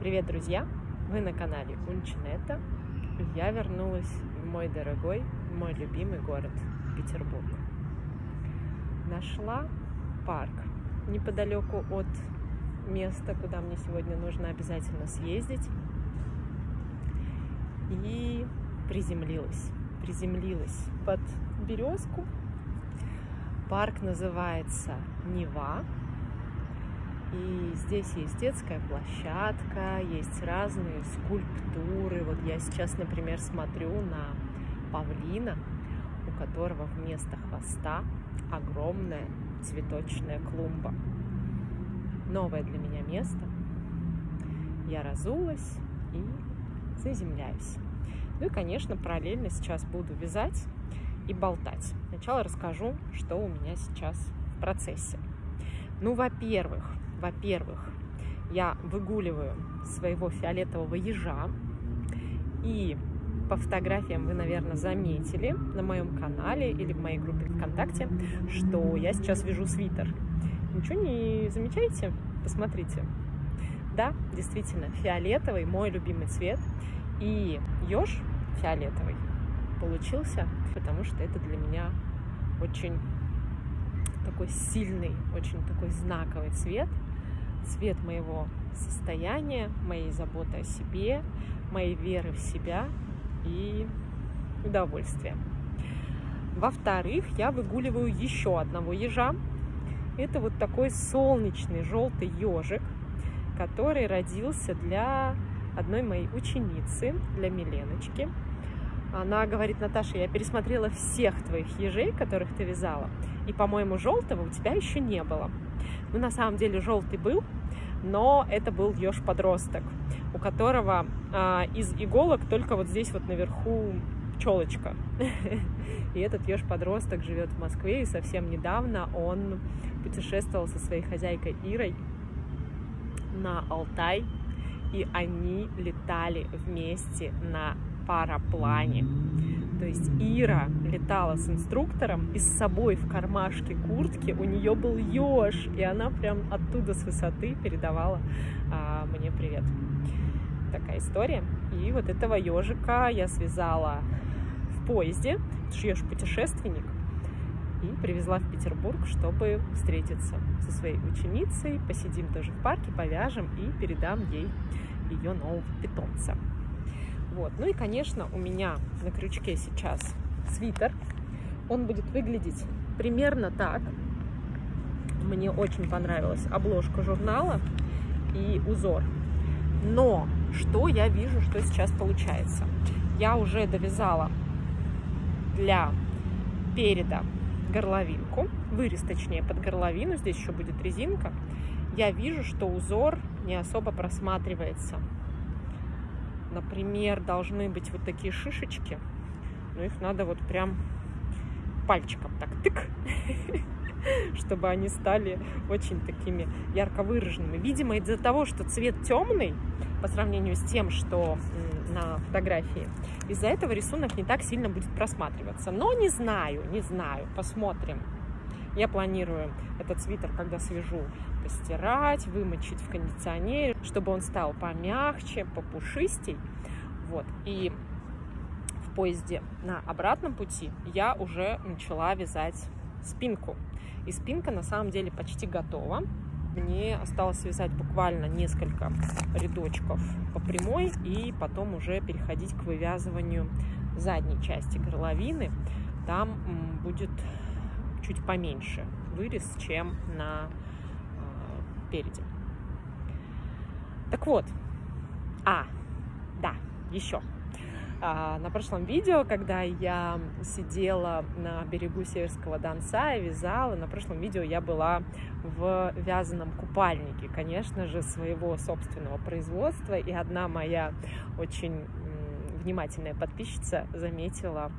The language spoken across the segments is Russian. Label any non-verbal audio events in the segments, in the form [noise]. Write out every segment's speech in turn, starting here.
Привет, друзья! Вы на канале Унчинета. Я вернулась в мой дорогой, мой любимый город Петербург. Нашла парк неподалеку от места, куда мне сегодня нужно обязательно съездить. И приземлилась. Приземлилась под березку. Парк называется Нева. И здесь есть детская площадка, есть разные скульптуры. Вот я сейчас, например, смотрю на павлина, у которого вместо хвоста огромная цветочная клумба. Новое для меня место. Я разулась и заземляюсь. Ну и, конечно, параллельно сейчас буду вязать и болтать. Сначала расскажу, что у меня сейчас в процессе. Ну, во-первых, во-первых, я выгуливаю своего фиолетового ежа. И по фотографиям вы, наверное, заметили на моем канале или в моей группе ВКонтакте, что я сейчас вяжу свитер. Ничего не замечаете? Посмотрите. Да, действительно, фиолетовый мой любимый цвет. И еж фиолетовый получился, потому что это для меня очень такой сильный, очень такой знаковый цвет цвет моего состояния, моей заботы о себе, моей веры в себя и удовольствия. Во-вторых, я выгуливаю еще одного ежа. Это вот такой солнечный желтый ежик, который родился для одной моей ученицы, для Миленочки. Она говорит, Наташа, я пересмотрела всех твоих ежей, которых ты вязала, и, по-моему, желтого у тебя еще не было. Ну, на самом деле, желтый был, но это был еж-подросток, у которого а, из иголок только вот здесь вот наверху челочка. [laughs] И этот еж-подросток живет в Москве, и совсем недавно он путешествовал со своей хозяйкой Ирой на Алтай, и они летали вместе на параплане. То есть Ира летала с инструктором, и с собой в кармашке куртки у нее был еж, и она прям оттуда с высоты передавала а, мне привет. Такая история. И вот этого ежика я связала в поезде, потому что я же путешественник, и привезла в Петербург, чтобы встретиться со своей ученицей, посидим тоже в парке, повяжем и передам ей ее нового питомца. Вот. Ну и, конечно, у меня на крючке сейчас свитер. Он будет выглядеть примерно так. Мне очень понравилась обложка журнала и узор. Но что я вижу, что сейчас получается? Я уже довязала для переда горловинку, вырез точнее под горловину, здесь еще будет резинка. Я вижу, что узор не особо просматривается Например, должны быть вот такие шишечки, но их надо вот прям пальчиком так тык, [laughs] чтобы они стали очень такими ярко выраженными. Видимо, из-за того, что цвет темный по сравнению с тем, что на фотографии, из-за этого рисунок не так сильно будет просматриваться. Но не знаю, не знаю, посмотрим. Я планирую этот свитер, когда свяжу, постирать, вымочить в кондиционере, чтобы он стал помягче, попушистей. Вот. И в поезде на обратном пути я уже начала вязать спинку. И спинка на самом деле почти готова. Мне осталось связать буквально несколько рядочков по прямой и потом уже переходить к вывязыванию задней части горловины. Там будет чуть поменьше вырез, чем на э, переде. Так вот, а, да, еще. А, на прошлом видео, когда я сидела на берегу Северского Донца и вязала, на прошлом видео я была в вязаном купальнике, конечно же, своего собственного производства, и одна моя очень внимательная подписчица заметила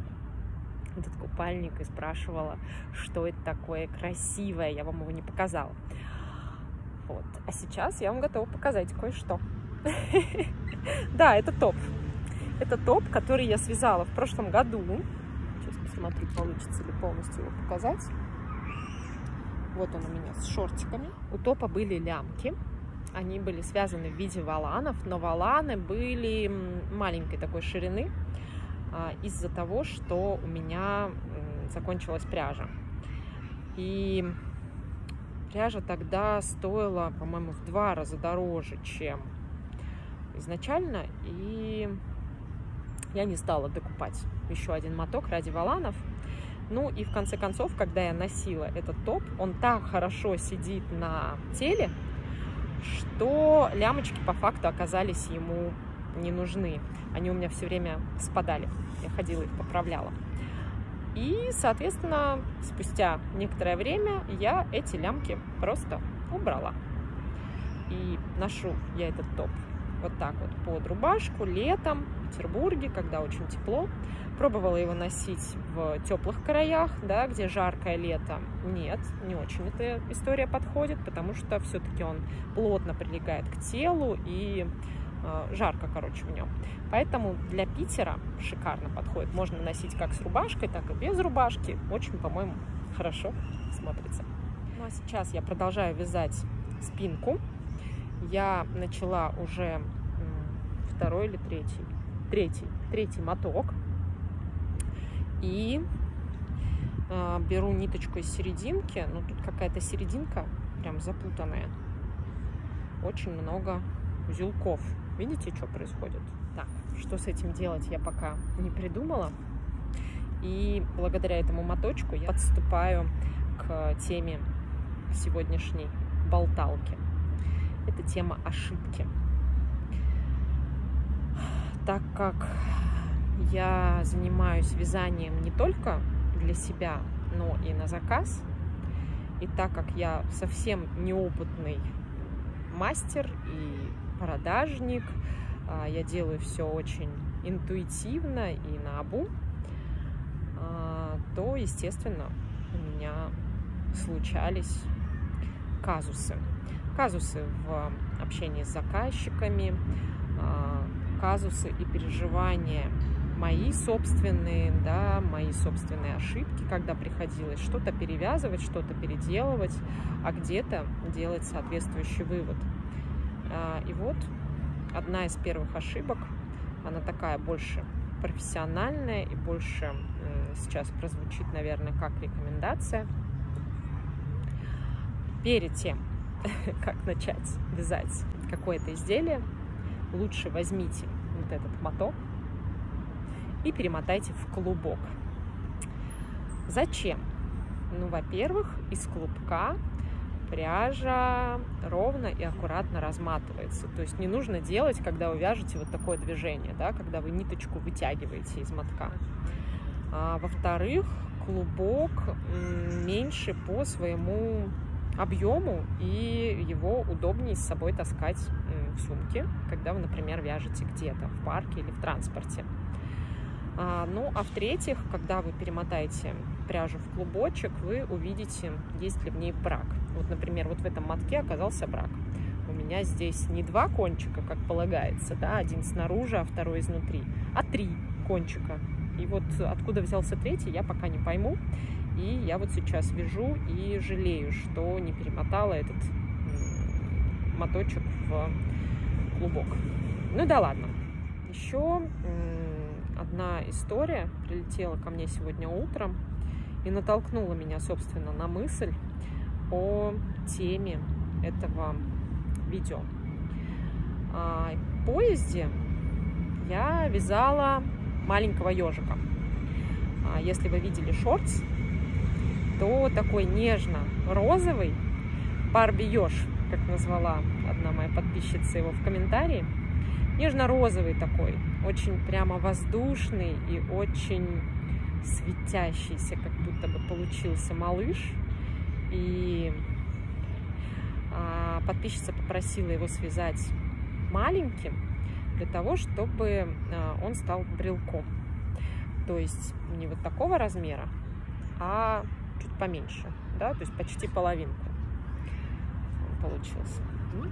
этот купальник и спрашивала, что это такое красивое. Я вам его не показала. Вот. А сейчас я вам готова показать кое-что. [laughs] Да, это топ. Это топ, который я связала в прошлом году. Сейчас посмотрю, получится ли полностью его показать. Вот он у меня с шортиками. У топа были лямки. они были связаны в виде валанов, но валаны были маленькой такой ширины из-за того, что у меня закончилась пряжа. И пряжа тогда стоила, по-моему, в два раза дороже, чем изначально. И я не стала докупать еще один моток ради валанов. Ну и в конце концов, когда я носила этот топ, он так хорошо сидит на теле, что лямочки по факту оказались ему не нужны. Они у меня все время спадали. Я ходила их поправляла. И, соответственно, спустя некоторое время я эти лямки просто убрала. И ношу я этот топ вот так вот под рубашку летом в Петербурге, когда очень тепло. Пробовала его носить в теплых краях, да, где жаркое лето. Нет, не очень эта история подходит, потому что все-таки он плотно прилегает к телу и жарко, короче, в нем. Поэтому для Питера шикарно подходит. Можно носить как с рубашкой, так и без рубашки. Очень, по-моему, хорошо смотрится. Ну а сейчас я продолжаю вязать спинку. Я начала уже второй или третий, третий, третий моток. И э, беру ниточку из серединки. Ну, тут какая-то серединка прям запутанная. Очень много узелков. Видите, что происходит? Так, что с этим делать, я пока не придумала. И благодаря этому моточку я подступаю к теме сегодняшней болталки. Это тема ошибки. Так как я занимаюсь вязанием не только для себя, но и на заказ, и так как я совсем неопытный мастер и продажник, а, я делаю все очень интуитивно и на обу, а, то, естественно, у меня случались казусы. Казусы в общении с заказчиками, а, казусы и переживания мои собственные, да, мои собственные ошибки, когда приходилось что-то перевязывать, что-то переделывать, а где-то делать соответствующий вывод. И вот одна из первых ошибок, она такая больше профессиональная и больше сейчас прозвучит, наверное, как рекомендация. Перед тем, [laughs] как начать вязать какое-то изделие, лучше возьмите вот этот моток и перемотайте в клубок. Зачем? Ну, во-первых, из клубка пряжа ровно и аккуратно разматывается. То есть не нужно делать, когда вы вяжете вот такое движение, да, когда вы ниточку вытягиваете из мотка. А, во-вторых, клубок меньше по своему объему, и его удобнее с собой таскать в сумке, когда вы, например, вяжете где-то в парке или в транспорте. А, ну, а в-третьих, когда вы перемотаете пряжу в клубочек, вы увидите, есть ли в ней брак. Вот, например, вот в этом мотке оказался брак. У меня здесь не два кончика, как полагается, да, один снаружи, а второй изнутри, а три кончика. И вот откуда взялся третий, я пока не пойму. И я вот сейчас вяжу и жалею, что не перемотала этот моточек в клубок. Ну да ладно. Еще одна история прилетела ко мне сегодня утром и натолкнула меня, собственно, на мысль о теме этого видео. А, в поезде я вязала маленького ежика. А, если вы видели шортс, то такой нежно-розовый Барби еж, как назвала одна моя подписчица его в комментарии, нежно-розовый такой, очень прямо воздушный и очень светящийся, как будто бы получился малыш. И а, подписчица попросила его связать маленьким, для того, чтобы а, он стал брелком. То есть не вот такого размера, а чуть поменьше, да, то есть почти половинку получился.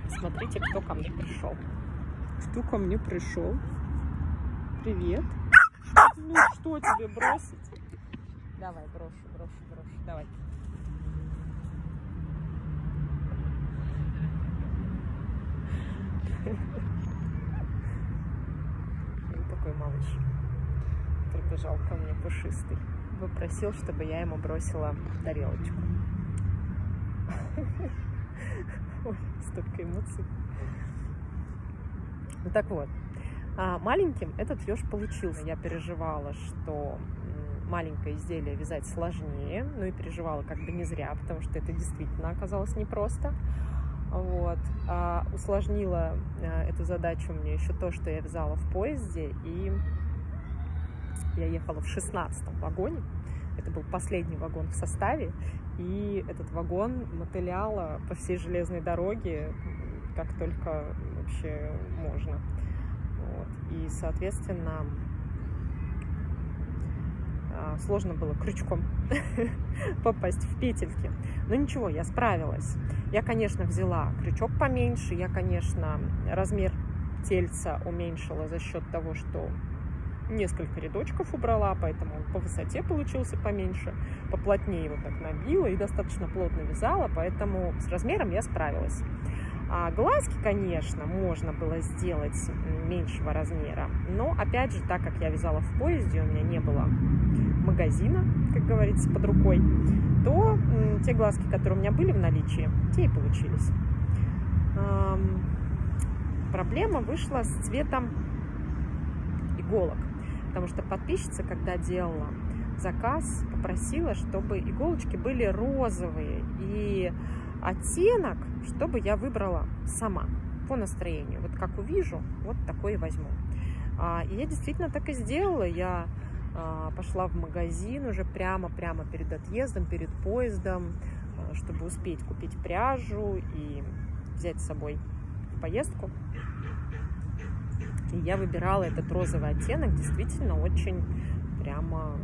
Смотрите, кто ко мне пришел. Кто ко мне пришел? Привет. Ну, что тебе бросить? Давай, брошу, брошу, брошу. Давай. И такой малыш прибежал ко мне пушистый. Попросил, чтобы я ему бросила тарелочку. Ой, столько эмоций. Ну так вот, а маленьким этот еж получился. Я переживала, что маленькое изделие вязать сложнее, ну и переживала как бы не зря, потому что это действительно оказалось непросто. Вот. А усложнило а, эту задачу мне еще то, что я вязала в поезде, и я ехала в шестнадцатом вагоне. Это был последний вагон в составе, и этот вагон мотыляла по всей железной дороге, как только вообще можно. Вот. И, соответственно, сложно было крючком [laughs] попасть в петельки. Но ничего, я справилась. Я, конечно, взяла крючок поменьше, я, конечно, размер тельца уменьшила за счет того, что несколько рядочков убрала, поэтому он по высоте получился поменьше, поплотнее его так набила и достаточно плотно вязала, поэтому с размером я справилась. А глазки, конечно, можно было сделать меньшего размера, но, опять же, так как я вязала в поезде, у меня не было магазина, как говорится, под рукой, то те глазки, которые у меня были в наличии, те и получились. Проблема вышла с цветом иголок потому что подписчица, когда делала заказ, попросила, чтобы иголочки были розовые и оттенок, чтобы я выбрала сама по настроению. Вот как увижу, вот такой и возьму. А, и я действительно так и сделала. Я пошла в магазин уже прямо-прямо перед отъездом, перед поездом, а, чтобы успеть купить пряжу и взять с собой поездку. И я выбирала этот розовый оттенок действительно очень прямо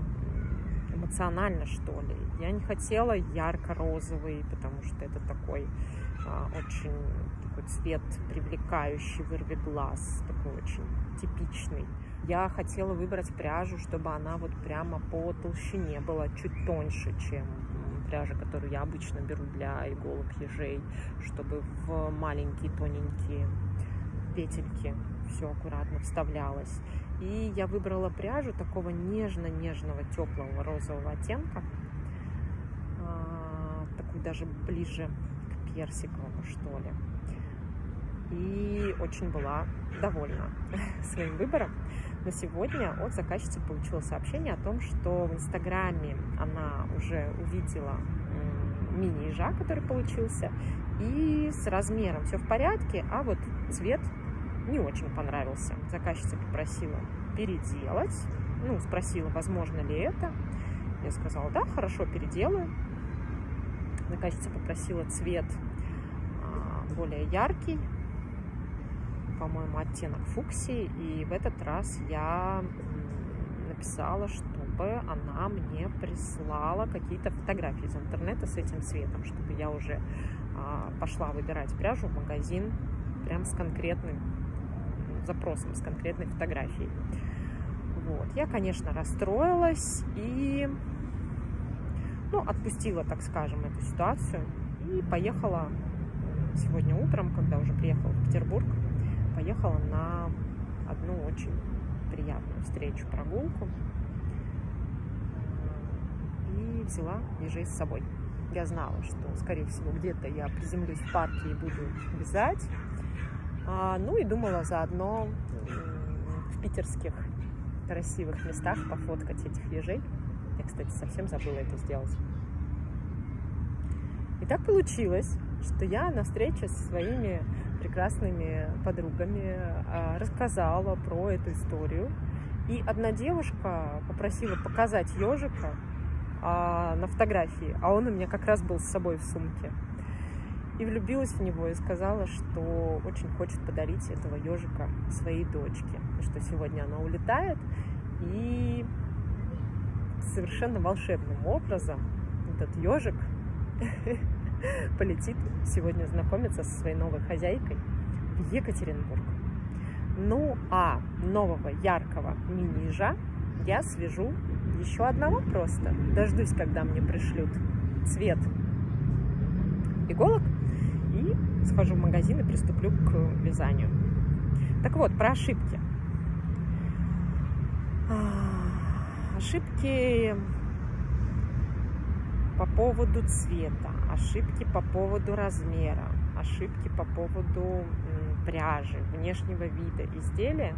эмоционально, что ли. Я не хотела ярко-розовый, потому что это такой а, очень такой цвет привлекающий, вырви глаз, такой очень типичный. Я хотела выбрать пряжу, чтобы она вот прямо по толщине была чуть тоньше, чем пряжа, которую я обычно беру для иголок ежей, чтобы в маленькие тоненькие петельки все аккуратно вставлялось. И я выбрала пряжу такого нежно-нежного, теплого розового оттенка. А, такую даже ближе к персиковому, что ли. И очень была довольна [laughs] своим выбором. Но сегодня от заказчицы получила сообщение о том, что в Инстаграме она уже увидела мини-ежа, который получился, и с размером все в порядке, а вот цвет не очень понравился. Заказчица попросила переделать, ну, спросила, возможно ли это. Я сказала, да, хорошо, переделаю. Заказчица попросила цвет а, более яркий, по-моему, оттенок фуксии. И в этот раз я написала, чтобы она мне прислала какие-то фотографии из интернета с этим цветом, чтобы я уже а, пошла выбирать пряжу в магазин прям с конкретным запросом, с конкретной фотографией. Вот. Я, конечно, расстроилась и ну, отпустила, так скажем, эту ситуацию и поехала сегодня утром, когда уже приехала в Петербург, поехала на одну очень приятную встречу, прогулку и взяла ежей с собой. Я знала, что, скорее всего, где-то я приземлюсь в парке и буду вязать, а, ну и думала заодно в питерских красивых местах пофоткать этих ежей. Я, кстати, совсем забыла это сделать. И так получилось, что я на встрече со своими прекрасными подругами а, рассказала про эту историю. И одна девушка попросила показать ежика а, на фотографии, а он у меня как раз был с собой в сумке и влюбилась в него и сказала, что очень хочет подарить этого ежика своей дочке, что сегодня она улетает и совершенно волшебным образом этот ежик [laughs] [laughs] полетит сегодня знакомиться со своей новой хозяйкой в Екатеринбург. Ну а нового яркого мини-ежа я свяжу еще одного просто. Дождусь, когда мне пришлют цвет иголок и схожу в магазин и приступлю к вязанию. Так вот, про ошибки. А, ошибки по поводу цвета, ошибки по поводу размера, ошибки по поводу пряжи, внешнего вида изделия,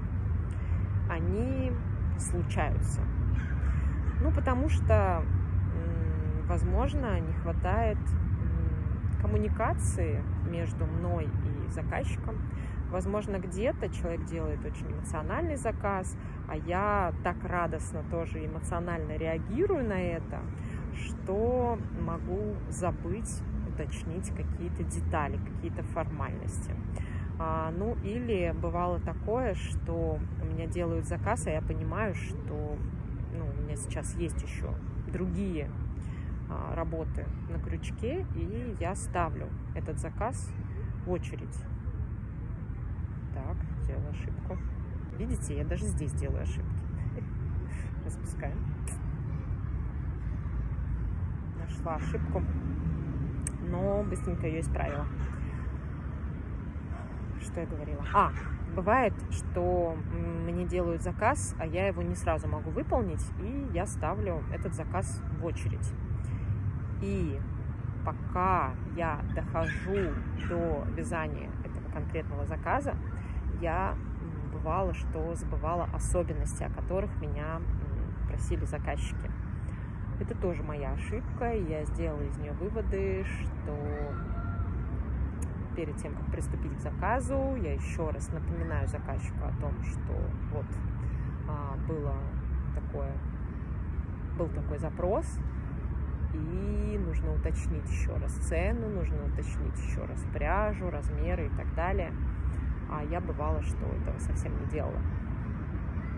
они случаются. Ну, потому что, возможно, не хватает коммуникации между мной и заказчиком. Возможно, где-то человек делает очень эмоциональный заказ, а я так радостно тоже эмоционально реагирую на это, что могу забыть уточнить какие-то детали, какие-то формальности. А, ну или бывало такое, что у меня делают заказ, а я понимаю, что ну, у меня сейчас есть еще другие а, работы на крючке, и я ставлю этот заказ в очередь. Так, сделала ошибку. Видите, я даже здесь делаю ошибки. [laughs] Распускаем. Нашла ошибку, но быстренько ее исправила. Что я говорила? А, бывает, что мне делают заказ, а я его не сразу могу выполнить, и я ставлю этот заказ в очередь. И пока я дохожу до вязания этого конкретного заказа, я бывало, что забывала особенности, о которых меня просили заказчики. Это тоже моя ошибка, я сделала из нее выводы, что перед тем, как приступить к заказу, я еще раз напоминаю заказчику о том, что вот а, было такое, был такой запрос, и нужно уточнить еще раз цену, нужно уточнить еще раз пряжу, размеры и так далее. А я бывала, что этого совсем не делала.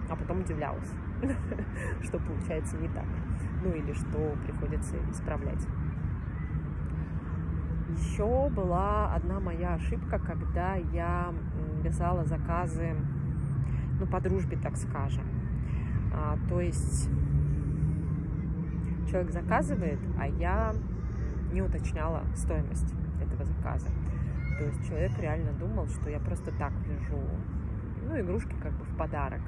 А потом удивлялась, [laughs] что получается не так. Ну или что приходится исправлять. Еще была одна моя ошибка, когда я вязала заказы, ну, по дружбе, так скажем. А, то есть человек заказывает, а я не уточняла стоимость этого заказа. То есть человек реально думал, что я просто так вяжу, ну, игрушки как бы в подарок.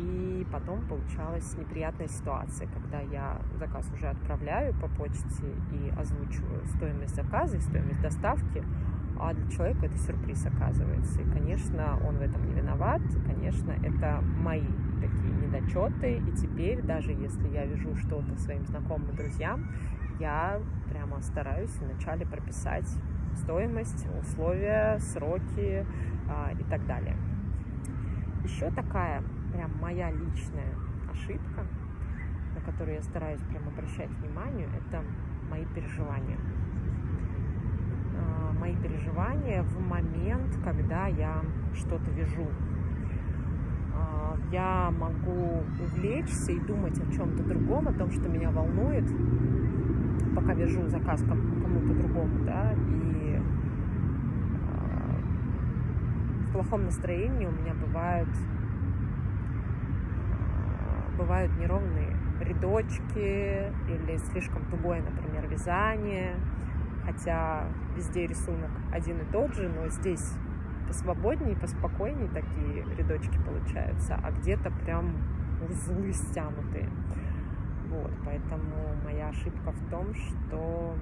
И потом получалась неприятная ситуация, когда я заказ уже отправляю по почте и озвучиваю стоимость заказа и стоимость доставки, а для человека это сюрприз оказывается. И, конечно, он в этом не виноват, конечно, это мои такие недочеты, и теперь, даже если я вяжу что-то своим знакомым и друзьям, я прямо стараюсь вначале прописать стоимость, условия, сроки а, и так далее. Еще такая прям моя личная ошибка, на которую я стараюсь прям обращать внимание, это мои переживания. А, мои переживания в момент, когда я что-то вяжу. А, я могу увлечься и думать о чем-то другом, о том, что меня волнует, пока вяжу заказ кому-то другому, да, и а, в плохом настроении у меня бывают бывают неровные рядочки или слишком тугое, например, вязание, хотя везде рисунок один и тот же, но здесь посвободнее, поспокойнее такие рядочки получаются, а где-то прям узлы стянутые. Вот, поэтому моя ошибка в том, что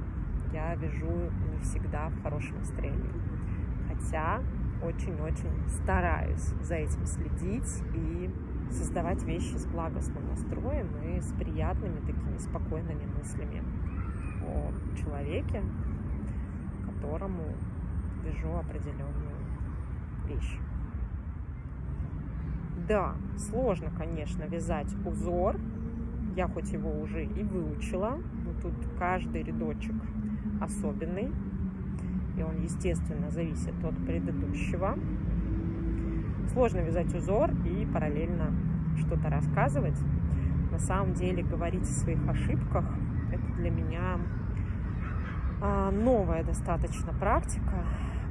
я вяжу не всегда в хорошем настроении. Хотя очень-очень стараюсь за этим следить и создавать вещи с благостным настроем и с приятными такими спокойными мыслями о человеке, которому вяжу определенную вещь. Да, сложно, конечно, вязать узор. Я хоть его уже и выучила, но тут каждый рядочек особенный. И он, естественно, зависит от предыдущего. Сложно вязать узор и параллельно что-то рассказывать. На самом деле говорить о своих ошибках – это для меня а, новая достаточно практика.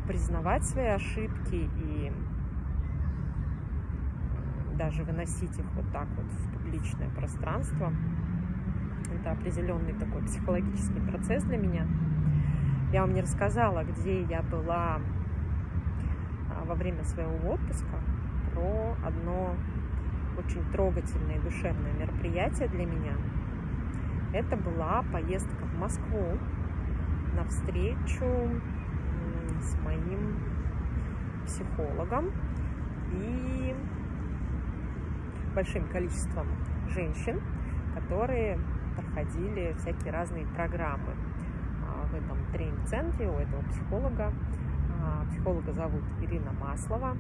Признавать свои ошибки и даже выносить их вот так вот в публичное пространство. Это определенный такой психологический процесс для меня. Я вам не рассказала, где я была во время своего отпуска про одно очень трогательное и душевное мероприятие для меня. Это была поездка в Москву на встречу с моим психологом и большим количеством женщин, которые проходили всякие разные программы а, в этом тренинг-центре у этого психолога. А, психолога зовут Ирина Маслова.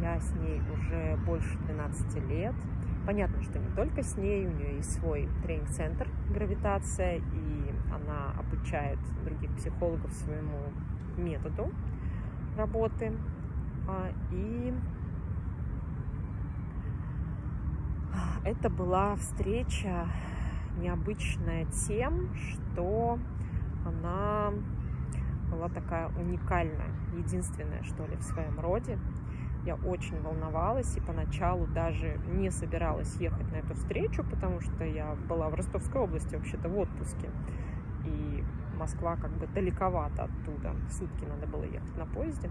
Я с ней уже больше 12 лет. Понятно, что не только с ней, у нее есть свой тренинг-центр «Гравитация», и она обучает других психологов своему методу работы. А, и это была встреча необычная тем, что она была такая уникальная, единственная, что ли, в своем роде. Я очень волновалась и поначалу даже не собиралась ехать на эту встречу, потому что я была в Ростовской области вообще-то в отпуске. И Москва как бы далековато оттуда. Сутки надо было ехать на поезде.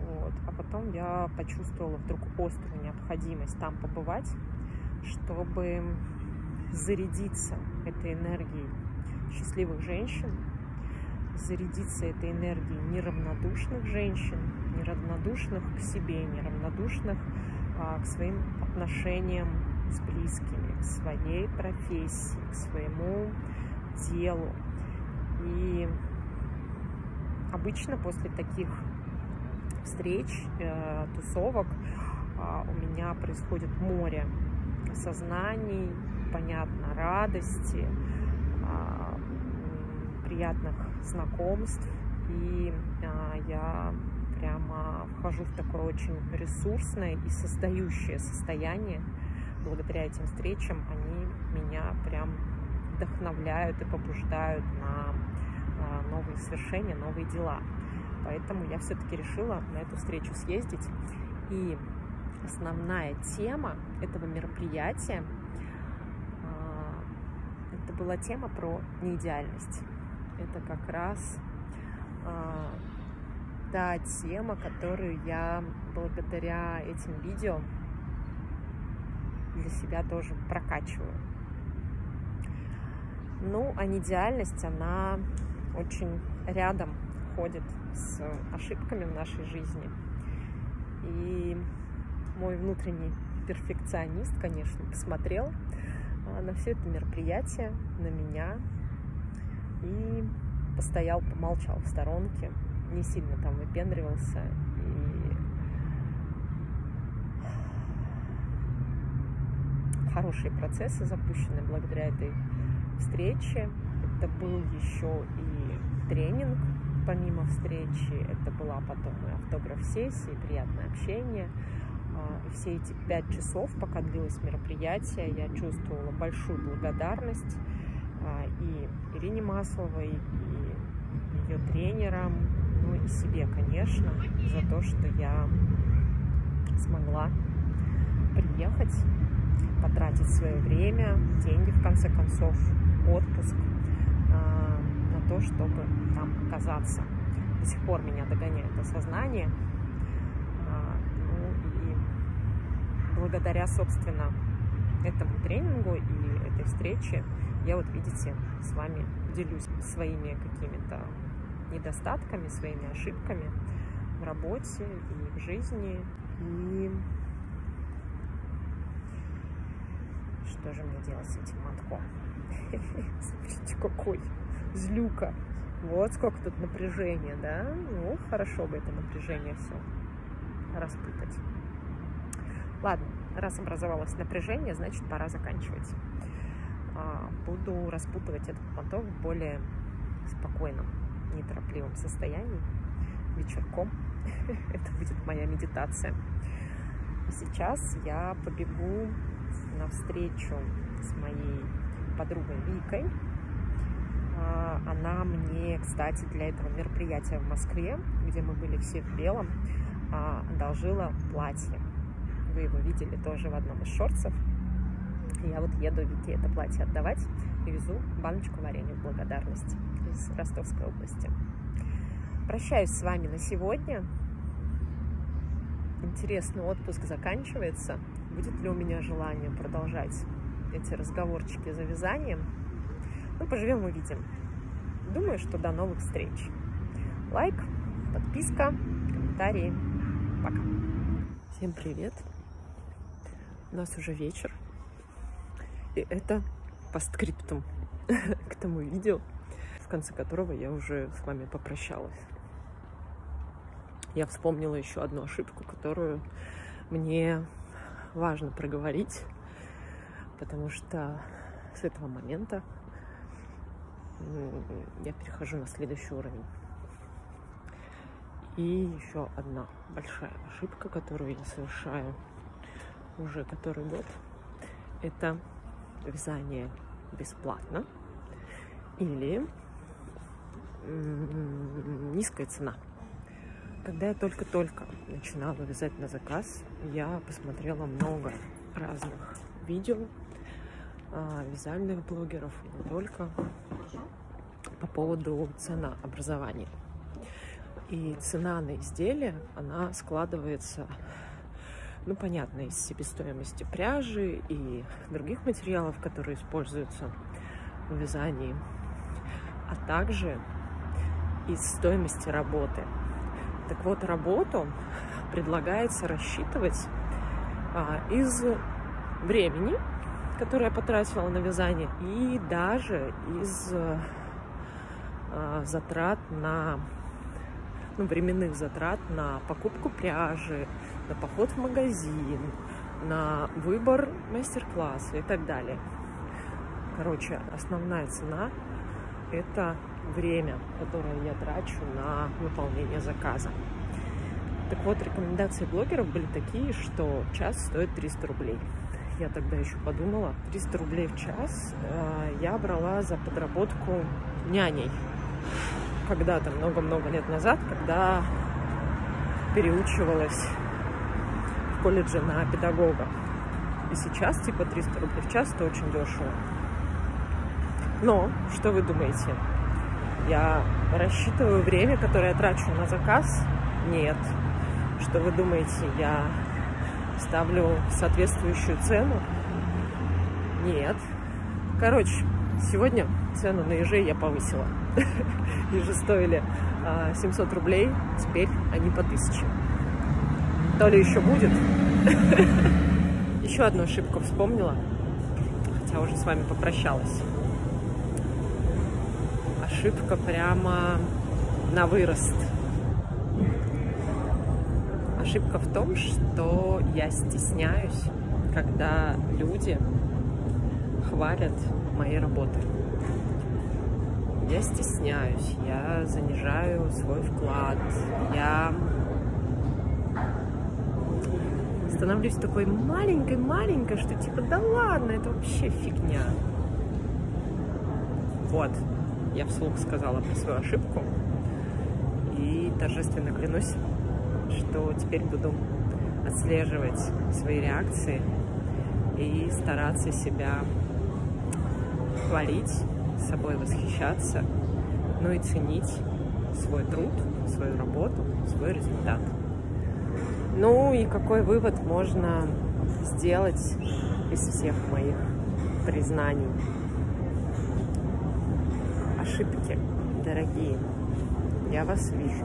Вот. А потом я почувствовала вдруг острую необходимость там побывать, чтобы зарядиться этой энергией счастливых женщин, зарядиться этой энергией неравнодушных женщин, неравнодушных к себе, неравнодушных а, к своим отношениям с близкими, к своей профессии, к своему делу. И обычно после таких встреч, э, тусовок э, у меня происходит море сознаний, понятно, радости, э, приятных знакомств. И э, я прямо вхожу в такое очень ресурсное и создающее состояние. Благодаря этим встречам они меня прям вдохновляют и побуждают на э, новые свершения, новые дела. Поэтому я все-таки решила на эту встречу съездить. И основная тема этого мероприятия а, это была тема про неидеальность. Это как раз а, та тема, которую я благодаря этим видео для себя тоже прокачиваю. Ну, а неидеальность, она очень рядом ходит с ошибками в нашей жизни. И мой внутренний перфекционист, конечно, посмотрел а, на все это мероприятие, на меня и постоял, помолчал в сторонке, не сильно там выпендривался и хорошие процессы запущены благодаря этой встрече. Это был еще и тренинг помимо встречи, это была потом и автограф-сессия, и приятное общение. А, и все эти пять часов, пока длилось мероприятие, я чувствовала большую благодарность а, и Ирине Масловой, и ее тренерам, ну и себе, конечно, за то, что я смогла приехать, потратить свое время, деньги, в конце концов, отпуск а, на то, чтобы там оказаться. До сих пор меня догоняет осознание. А, ну и благодаря, собственно, этому тренингу и этой встрече я вот, видите, с вами делюсь своими какими-то недостатками, своими ошибками в работе и в жизни. И что же мне делать с этим мотком? [laughs] Смотрите, какой злюка. Вот сколько тут напряжения, да? Ну, хорошо бы это напряжение все распутать. Ладно, раз образовалось напряжение, значит, пора заканчивать. А, буду распутывать этот моток в более спокойном, неторопливом состоянии вечерком. [laughs] это будет моя медитация. Сейчас я побегу на встречу с моей подругой Викой, а, она мне, кстати, для этого мероприятия в Москве, где мы были все в белом, а, одолжила платье. Вы его видели тоже в одном из шорцев. Я вот еду Вике это платье отдавать везу баночку варенья в благодарность из Ростовской области. Прощаюсь с вами на сегодня. интересно, отпуск заканчивается. Будет ли у меня желание продолжать эти разговорчики за вязанием? Ну, поживем, увидим. Думаю, что до новых встреч. Лайк, подписка, комментарии. Пока. Всем привет. У нас уже вечер. И это постскриптум [laughs] к тому видео, в конце которого я уже с вами попрощалась. Я вспомнила еще одну ошибку, которую мне важно проговорить, потому что с этого момента я перехожу на следующий уровень. И еще одна большая ошибка, которую я совершаю уже который год, это вязание бесплатно или низкая цена. Когда я только-только начинала вязать на заказ, я посмотрела много разных видео а, вязальных блогеров, не только, по поводу ценообразования. И цена на изделие, она складывается, ну, понятно, из себестоимости пряжи и других материалов, которые используются в вязании, а также из стоимости работы. Так вот, работу предлагается рассчитывать а, из времени, которое я потратила на вязание, и даже из а, затрат на ну, временных затрат на покупку пряжи, на поход в магазин, на выбор мастер-класса и так далее. Короче, основная цена – это время, которое я трачу на выполнение заказа. Так вот, рекомендации блогеров были такие, что час стоит 300 рублей. Я тогда еще подумала, 300 рублей в час э, я брала за подработку няней. Когда-то, много-много лет назад, когда переучивалась в колледже на педагога. И сейчас, типа, 300 рублей в час, это очень дешево. Но, что вы думаете? Я рассчитываю время, которое я трачу на заказ? Нет. Что вы думаете, я ставлю соответствующую цену? Нет. Короче, сегодня цену на ежей я повысила. [laughs] Ежи стоили 700 а, рублей, теперь они по 1000. То ли еще будет. [laughs] Еще одну ошибку вспомнила, хотя уже с вами попрощалась ошибка прямо на вырост. Ошибка в том, что я стесняюсь, когда люди хвалят мои работы. Я стесняюсь, я занижаю свой вклад, я становлюсь такой маленькой-маленькой, что типа, да ладно, это вообще фигня. Вот, я вслух сказала про свою ошибку. И торжественно клянусь, что теперь буду отслеживать свои реакции и стараться себя хвалить, собой восхищаться, ну и ценить свой труд, свою работу, свой результат. Ну и какой вывод можно сделать из всех моих признаний? ошибки, дорогие. Я вас вижу.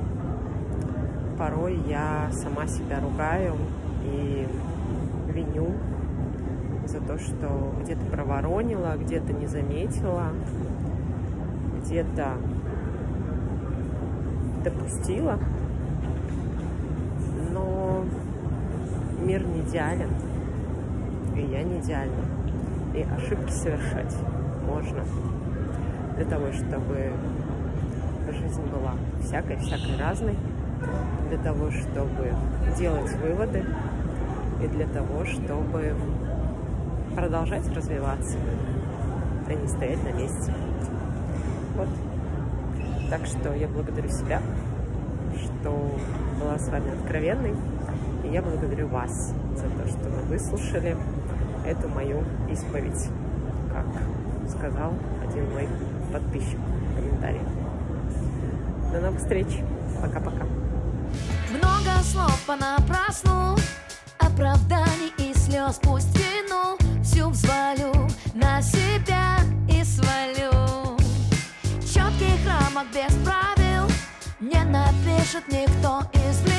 Порой я сама себя ругаю и виню за то, что где-то проворонила, где-то не заметила, где-то допустила. Мир не идеален, и я не идеальна. И ошибки совершать можно для того, чтобы жизнь была всякой-всякой разной, для того, чтобы делать выводы и для того, чтобы продолжать развиваться, а не стоять на месте. Вот. Так что я благодарю себя, что была с вами откровенной, и я благодарю вас за то, что вы выслушали эту мою исповедь, как сказал один мой подписчик в комментарии. До новых встреч. Пока-пока. Много слов понапрасну, оправданий и слез пусть вину всю взвалю на себя и свалю. Четких рамок без правил не напишет никто из меня.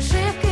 encher